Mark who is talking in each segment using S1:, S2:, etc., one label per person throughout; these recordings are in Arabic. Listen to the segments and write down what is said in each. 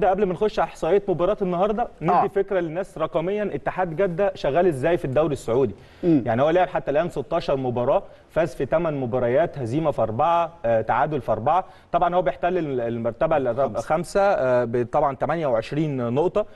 S1: نبدا قبل ما نخش على احصائيات مباراة النهارده ندي
S2: آه.
S1: فكرة للناس رقميا اتحاد جدة شغال إزاي في الدوري السعودي؟
S2: مم.
S1: يعني هو لعب حتى الآن 16 مباراة فاز في 8 مباريات هزيمة في أربعة آه تعادل في أربعة. طبعا هو بيحتل ال- المرتبة الخامسه آه طبعا 28 نقطة.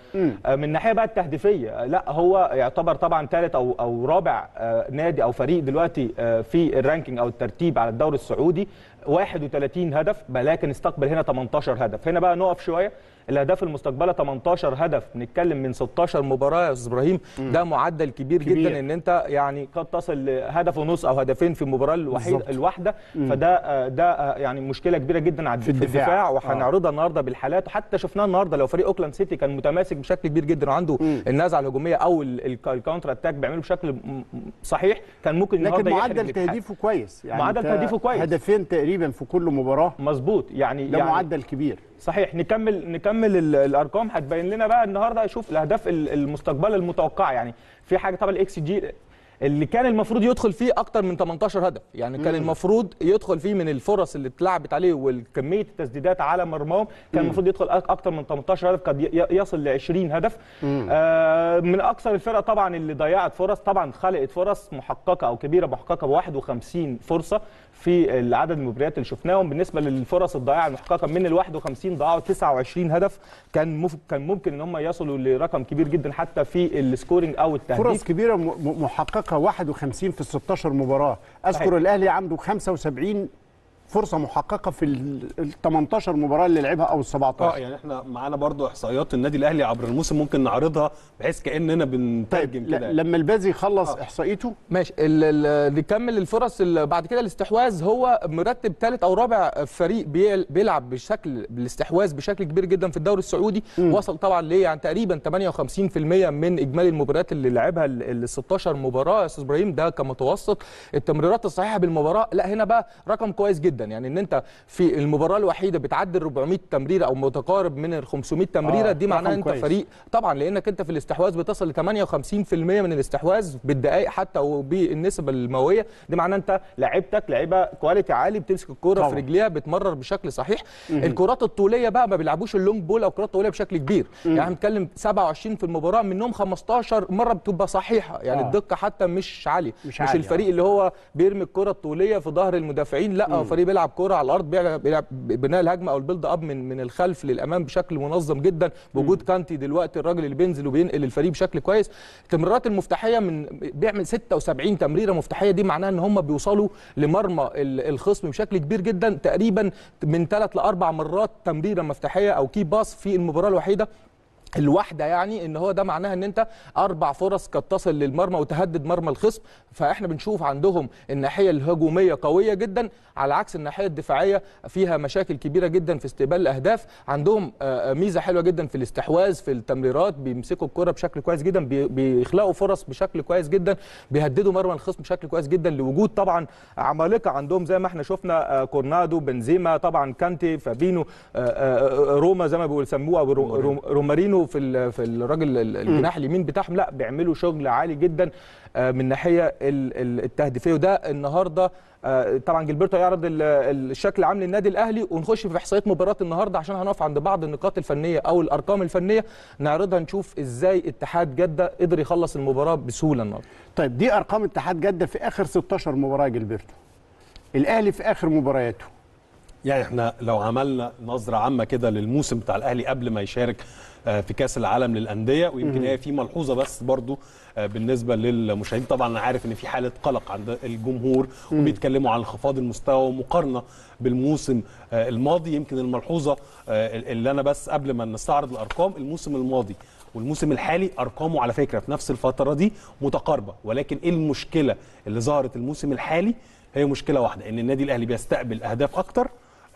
S1: آه من الناحيه بقى التهديفية آه، لا هو يعتبر طبعا ثالث أو أو رابع آه نادي أو فريق دلوقتي آه في الرانكينج أو الترتيب على الدوري السعودي. 31 هدف لكن استقبل هنا 18 هدف. هنا بقى نقف شوية. الاهداف المستقبلة 18 هدف بنتكلم من 16 مباراة يا أستاذ إبراهيم ده معدل كبير,
S2: كبير.
S1: جدا إن أنت يعني قد تصل لهدف ونص أو هدفين في المباراة الوحيده. الواحدة فده ده يعني مشكلة كبيرة جدا على
S2: في الدفاع.
S1: الدفاع
S2: آه.
S1: وهنعرضها النهارده بالحالات وحتى شفناها النهارده لو فريق أوكلاند سيتي كان متماسك بشكل كبير جدا وعنده النزعة الهجومية أو ال- ال- ال counter attack بيعمله بشكل صحيح كان ممكن
S2: لكن
S1: النهارده يحرج
S2: معدل. تهديفه كويس يعني
S1: معدل تهديفه كويس.
S2: هدفين تقريبا في كل مباراة
S1: مظبوط يعني
S2: ده
S1: يعني
S2: معدل كبير
S1: صحيح. نكمل نكمل ال- الأرقام. هتبين لنا بقى النهارده شوف الأهداف ال- المستقبله المتوقعة. يعني في حاجة طبعا الاكس جي اللي كان المفروض يدخل فيه أكتر من 18 هدف. يعني كان المفروض يدخل فيه من الفرص اللي اتلعبت عليه والكمية التسديدات على مرماهم كان المفروض يدخل أكتر من 18 هدف قد يصل ل 20 هدف. آه من أكثر الفرق طبعا اللي ضيعت فرص طبعا خلقت فرص محققة أو كبيرة محققة ب 51 فرصة في العدد المباريات اللي شفناهم. بالنسبة للفرص الضائعة المحققة من ال 51 ضاعوا 29 هدف. كان. كان ممكن إن هم يصلوا لرقم كبير جدا حتى في السكورينج أو التهديف.
S2: فرص كبيرة م- محققه 51 في 16 مباراة
S1: أذكر.
S2: الأهلي عنده 75 فرصة محققة في ال 18 مباراة اللي لعبها أو ال
S3: آه
S2: 17
S3: يعني إحنا معانا برضو إحصائيات النادي الأهلي عبر الموسم ممكن نعرضها بحيث كأننا بنترجم
S2: طيب
S3: كده
S2: لما البازي يخلص إحصائيته؟
S1: ماشي ال- ال- نكمل الفرص ال- بعد كده الاستحواذ هو مرتب ثالث أو رابع فريق بيل- بيلعب بشكل بالاستحواذ بشكل كبير جدا في الدوري السعودي. وصل طبعا ليه؟ يعني تقريبا 58% من إجمالي المباريات اللي لعبها ال ال 16 مباراة. يا أستاذ إبراهيم ده كمتوسط. التمريرات الصحيحة بالمباراة. لا هنا بقى رقم كويس جدا. يعني إن أنت في المباراة الوحيدة بتعدي ال 400 تمريرة أو متقارب من ال 500 تمريرة
S2: آه،
S1: دي معناها أنت
S2: كويس.
S1: فريق طبعا لأنك أنت في الاستحواذ بتصل ل 58% من الاستحواذ بالدقائق حتى وبالنسب المئوية. دي معناه أنت لعيبتك لعيبة quality عالي بتمسك
S2: الكورة.
S1: في رجليها بتمرر بشكل صحيح. الكرات الطولية بقى ما بيلعبوش ال long ball أو الكرات الطوليه بشكل كبير. يعني إحنا بنتكلم 27 في المباراة منهم 15 مرة بتبقى صحيحة. يعني
S2: آه.
S1: الدقة حتى مش عالية.
S2: مش
S1: مش,
S2: عالية،
S1: الفريق اللي هو بيرمي الكرة الطولية في ظهر المدافعين لأ هو فريق بيلعب كره على الأرض بيلعب, بناء الهجمة أو ال build up من من الخلف للأمام بشكل منظم جدا. بوجود كانتي دلوقتي الراجل اللي بينزل وبينقل الفريق بشكل كويس. التمريرات المفتاحية من بيعمل 76 تمريرة مفتاحية دي معناها إن هم بيوصلوا لمرمى ال- الخصم بشكل كبير جدا. تقريبا من ثلاث لأربع مرات تمريرة مفتاحية أو key pass في المباراة الوحيدة. الواحده يعني إن هو ده معناها إن أنت أربع فرص قد تصل للمرمى وتهدد مرمى الخصم. فإحنا بنشوف عندهم الناحية الهجومية قوية جدا على عكس الناحية الدفاعية فيها مشاكل كبيرة جدا في استقبال الأهداف. عندهم آه، آه، ميزة حلوة جدا في الاستحواذ في التمريرات بيمسكوا الكرة بشكل كويس جدا بي- بيخلقوا فرص بشكل كويس جدا بيهددوا مرمى الخصم بشكل كويس جدا لوجود طبعا عمالقة عندهم. زي ما إحنا شفنا آه، كورنادو بنزيما طبعا كانتي فابينو روما زي ما بيسموه أو في في الراجل ال- الجناح اليمين بتاعهم لا بيعملوا شغل عالي جدا آه، من الناحيه ال- التهديفية. وده النهارده آه، طبعا جilberto هيعرض ال- الشكل العام للنادي الأهلي ونخش في احصائيات مباراة النهارده عشان هنقف عند بعض النقاط الفنية أو الأرقام الفنية. نعرضها نشوف إزاي اتحاد جدة قدر يخلص المباراة بسهولة النهارده.
S2: طيب دي أرقام اتحاد جدة في آخر 16 مباراة جilberto الأهلي في آخر مبارياته.
S3: يعني إحنا لو عملنا نظرة عامة كده للموسم بتاع الأهلي قبل ما يشارك آه، في كأس العالم للأندية ويمكن هي في ملحوظة بس برضو آه، بالنسبة للمشاهدين. طبعا أنا عارف إن في حالة قلق عند الجمهور وبيتكلموا عن انخفاض المستوى ومقارنة بالموسم آه، الماضي. يمكن الملحوظة اللي أنا بس قبل ما نستعرض الأرقام الموسم الماضي والموسم الحالي أرقامه على فكرة في نفس الفترة دي متقاربة. ولكن إيه المشكلة اللي ظهرت الموسم الحالي؟ هي مشكلة واحدة إن النادي الأهلي بيستقبل أهداف أكتر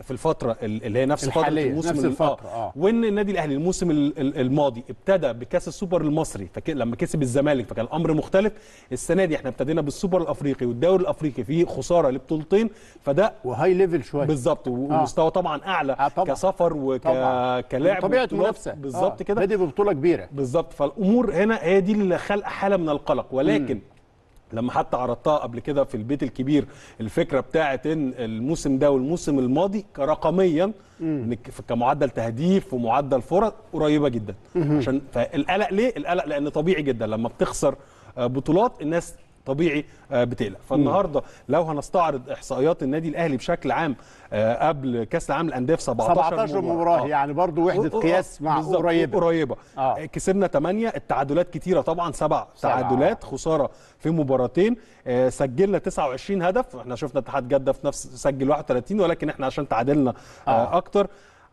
S3: في الفترة اللي هي نفس
S2: فترة
S3: الموسم
S2: نفس
S3: ال-
S2: الفترة، آه.
S3: وإن النادي الأهلي الموسم ال- ال- الماضي ابتدى بكأس السوبر المصري فك... لما كسب الزمالك فكان الأمر مختلف السنة دي إحنا ابتدينا بالسوبر الأفريقي والدوري الأفريقي في خسارة لبطولتين فده
S2: وهاي ليفل شوية
S3: بالظبط ومستوى طبعا أعلى
S2: آه، طبعا.
S3: كسفر وك...
S2: طبعا.
S3: كلاعب
S2: طبيعة
S3: بطولات.
S2: منافسه
S3: بالظبط
S2: آه.
S3: كده
S2: بادئ ببطولة كبيرة
S3: بالظبط فالأمور هنا هي دي اللي خلق حالة من القلق ولكن لما حتى عرضتها قبل كده في البيت الكبير الفكرة بتاعت إن الموسم ده والموسم الماضي رقميا إن ك- كمعدل تهديف ومعدل فرص قريبة جدا. عشان فالقلق ليه؟ القلق لأن طبيعي جدا. لما بتخسر آه، بطولات الناس طبيعي آه، بتقلق فالنهاردة لو هنستعرض إحصائيات النادي الأهلي بشكل عام آه، قبل كأس العالم للأندية في 17
S2: 17 مباراة
S3: آه.
S2: يعني برضو وحدة
S3: آه،
S2: قياس مع قريبة
S3: قريبة
S2: آه.
S3: كسبنا 8 التعادلات كتيرة طبعا سبع. تعادلات خسارة في مباراتين آه سجلنا 29 هدف إحنا شفنا اتحاد جدة في نفس سجل 31 ولكن إحنا عشان تعادلنا. آه أكتر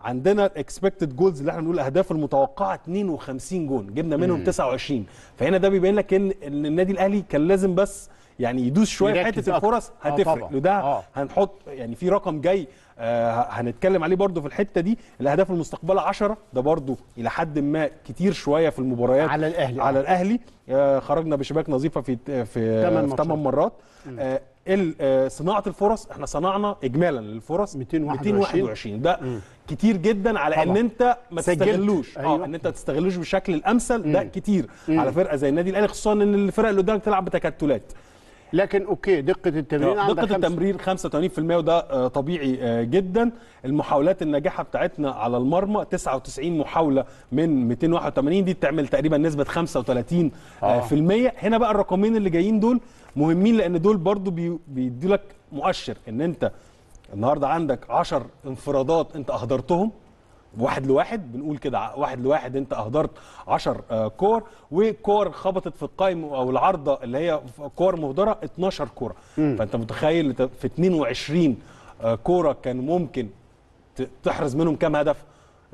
S3: عندنا ال expected goals اللي إحنا بنقول الاهداف المتوقعة 52 جون جبنا منهم 29 فهنا ده بيبين لك إن النادي الأهلي كان لازم بس يعني يدوس شوية في
S2: حتة.
S3: الفرص
S2: آه
S3: هتفرق
S2: طبعاً.
S3: وده
S2: آه.
S3: هنحط يعني في رقم جاي آه هنتكلم عليه برضو في الحتة دي الأهداف المستقبلة 10 ده برضو إلى حد ما كتير شوية في المباريات
S2: على الأهلي.
S3: على الأهلي آه خرجنا بشباك نظيفة في في
S2: تمن
S3: في
S2: ماتشات.
S3: 8 مرات آه آه، صناعة الفرص إحنا صنعنا اجمالا للفرص
S2: 221.
S3: 221 ده كتير جدا على إن
S2: طبعاً.
S3: أنت ما. تستغلوش
S2: أيوة.
S3: آه إن أنت تستغلوش بالشكل الأمثل ده كتير على فرقة زي النادي الأهلي خصوصا إن الفرق اللي قدامك بتلعب بتكتلات
S2: لكن okay دقة التمرين
S3: آه، دقة
S2: خمسة.
S3: التمرير 85% وده آه، طبيعي آه، جدا المحاولات الناجحة بتاعتنا على المرمى 99 محاولة من 281 دي بتعمل تقريبا نسبة 35 آه. في المية هنا بقى الرقمين اللي جايين دول مهمين لأن دول برضو بي- بيدوا لك مؤشر إن أنت النهارده عندك 10 انفرادات أنت أهدرتهم واحد لواحد بنقول كده واحد لواحد انت اهدرت 10 آه، كور وكور خبطت في القائم أو العارضة اللي هي كور مهدرة 12 كورة. فانت متخيل في 22 آه، كورة كان ممكن تحرز منهم كام هدف؟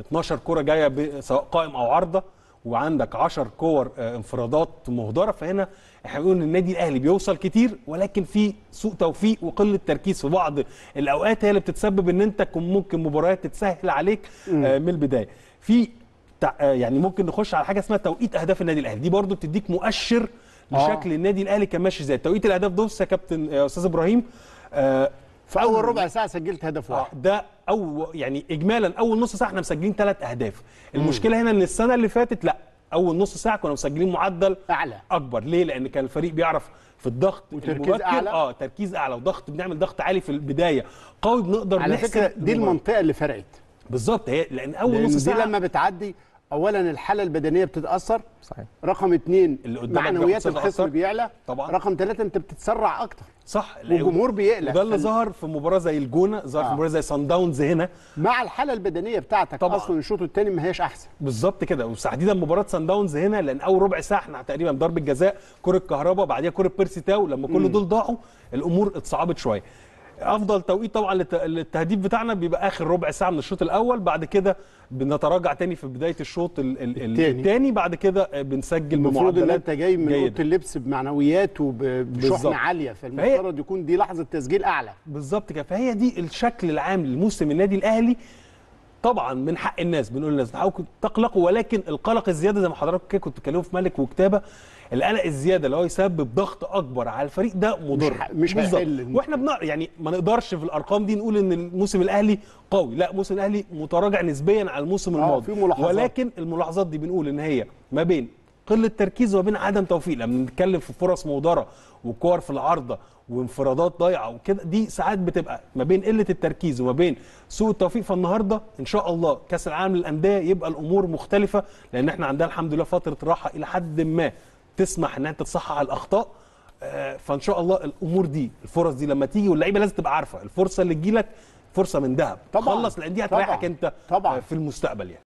S3: 12 كورة جاية سواء قائم أو عارضة. وعندك 10 كور آه، انفرادات مهدرة فهنا إحنا بنقول إن النادي الأهلي بيوصل كتير ولكن في سوء توفيق وقلة تركيز في بعض الأوقات هي اللي بتتسبب إن أنت كن ممكن مباريات تتسهل عليك آه، من البداية. في آه، يعني ممكن نخش على حاجة اسمها توقيت أهداف النادي الأهلي. دي برضو بتديك مؤشر لشكل النادي الأهلي كان ماشي إزاي. توقيت الأهداف بص يا كابتن يا أستاذ إبراهيم. آه،
S2: في أول ربع ساعة سجلت هدف
S3: آه،
S2: واحد.
S3: ده أو يعني اجمالا أول نص ساعة إحنا مسجلين ثلاث أهداف. المشكلة هنا إن السنة اللي فاتت لا أول نص ساعة كنا مسجلين معدل
S2: أعلى.
S3: أكبر. ليه؟ لأن كان الفريق بيعرف في الضغط
S2: وتركيز أعلى.
S3: آه تركيز أعلى وضغط بنعمل ضغط عالي في البداية. قوي بنقدر
S2: على فكرة دي. المنطقة اللي فرقت.
S3: بالظبط هي لأن أول
S2: لأن
S3: نص
S2: دي
S3: ساعة
S2: لما بتعدي اولا الحالة البدنية بتتأثر.
S1: صحيح.
S2: رقم اثنين
S3: اللي قدامك
S2: معنويات الخصم. بيعلى.
S3: طبعاً.
S2: رقم ثلاثة أنت بتتسرع أكتر.
S3: صح.
S2: والجمهور بيقلق.
S3: وده اللي ظهر في مباراة زي الجونة ظهر في
S2: آه.
S3: مباراة زي سان داونز هنا.
S2: مع الحالة البدنية بتاعتك
S3: طبعاً.
S2: أصلا الشوط الثاني ما هياش أحسن.
S3: بالظبط كده. وتحديدا مباراة سان داونز هنا لأن أول ربع ساعة إحنا تقريبا ضربة جزاء كرة كهرباء بعديها كرة بيرسي تاو. لما كل دول ضاعوا الأمور اتصعبت شوية. أفضل توقيت طبعا للت- للتهديف بتاعنا بيبقى آخر ربع ساعة من الشوط الأول بعد كده بنتراجع تاني في بداية الشوط ال- ال- ال-
S2: التاني.
S3: التاني بعد كده بنسجل
S2: المفروض
S3: إن
S2: أنت جاي من
S3: أوضة.
S2: اللبس بمعنويات وبشحنه. عالية فالمفترض يكون دي لحظة تسجيل أعلى
S3: بالظبط كده فهي دي الشكل العام للموسم النادي الأهلي طبعا من حق الناس بنقول للناس حاولوا تقلقوا ولكن القلق الزيادة زي ما حضراتكم كده كنتوا بتتكلموا في ملك وكتابة القلق الزيادة اللي هو يسبب ضغط أكبر على الفريق ده مضر
S2: مش
S3: بالظبط.
S2: المشكلة.
S3: وإحنا بنع... يعني ما نقدرش في الأرقام دي نقول إن الموسم الأهلي قوي لا الموسم الأهلي متراجع نسبيا على الموسم
S2: آه،
S3: الماضي
S2: في ملاحظات.
S3: ولكن الملاحظات دي بنقول إن هي ما بين قلة تركيز وما بين عدم توفيق لما بنتكلم في فرص مهدره وكور في العارضة وانفرادات ضايعة وكده دي ساعات بتبقى ما بين قلة التركيز وما بين سوء التوفيق فالنهاردة إن شاء الله كأس العالم للأندية يبقى الأمور مختلفة لأن إحنا عندنا الحمد لله فترة راحة إلى حد ما تسمح ان انت تصحح الأخطاء آه، فإن شاء الله الأمور دي الفرص دي لما تيجي واللعيبة لازم تبقى عارفة الفرصة اللي تجيلك فرصة من ذهب
S2: طبعاً.
S3: خلص لأن دي هتريحك
S2: طبعاً.
S3: أنت
S2: طبعاً.
S3: آه، في المستقبل يعني